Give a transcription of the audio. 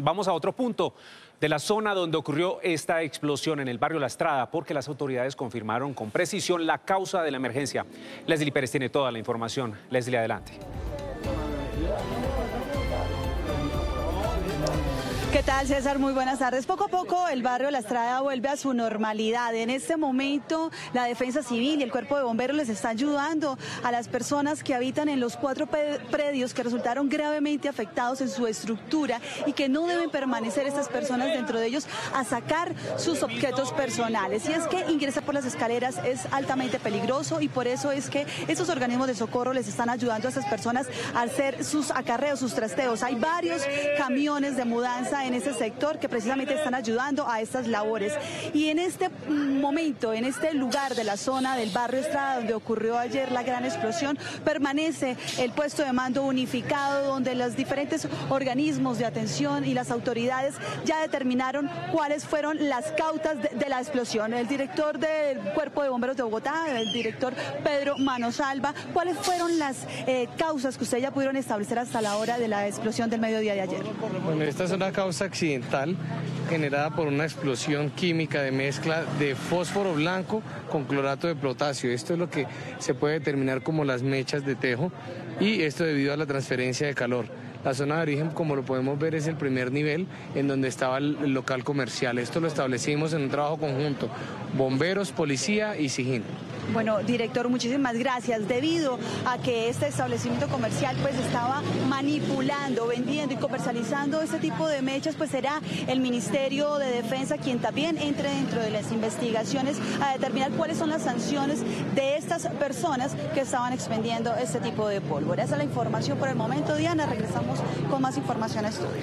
Vamos a otro punto de la zona donde ocurrió esta explosión en el barrio La Estrada, porque las autoridades confirmaron con precisión la causa de la emergencia. Leslie Pérez tiene toda la información. Leslie, adelante. ¿Qué tal, César? Muy buenas tardes. Poco a poco el barrio La Estrada vuelve a su normalidad. En este momento la Defensa Civil y el Cuerpo de Bomberos les está ayudando a las personas que habitan en los cuatro predios que resultaron gravemente afectados en su estructura y que no deben permanecer estas personas dentro de ellos a sacar sus objetos personales. Y es que ingresar por las escaleras es altamente peligroso y por eso es que estos organismos de socorro les están ayudando a estas personas a hacer sus acarreos, sus trasteos. Hay varios camiones de mudanza en ese sector que precisamente están ayudando a estas labores. Y en este momento, en este lugar de la zona del barrio Estrada, donde ocurrió ayer la gran explosión, permanece el puesto de mando unificado, donde los diferentes organismos de atención y las autoridades ya determinaron cuáles fueron las cautas de, la explosión. El director del Cuerpo de Bomberos de Bogotá, el director Pedro Manosalva, ¿cuáles fueron las eh, causas que ustedes ya pudieron establecer hasta la hora de la explosión del mediodía de ayer? Bueno, esta es una accidental generada por una explosión química de mezcla de fósforo blanco con clorato de potasio. Esto es lo que se puede determinar como las mechas de tejo y esto debido a la transferencia de calor. La zona de origen, como lo podemos ver, es el primer nivel en donde estaba el local comercial. Esto lo establecimos en un trabajo conjunto, bomberos, policía y SIGIN. Bueno, director, muchísimas gracias. Debido a que este establecimiento comercial pues estaba manipulando, vendiendo y comercializando este tipo de mechas, pues será el Ministerio de Defensa quien también entre dentro de las investigaciones a determinar cuáles son las sanciones de estas personas que estaban expendiendo este tipo de pólvora. Esa es la información por el momento. Diana, regresamos con más información a estudio.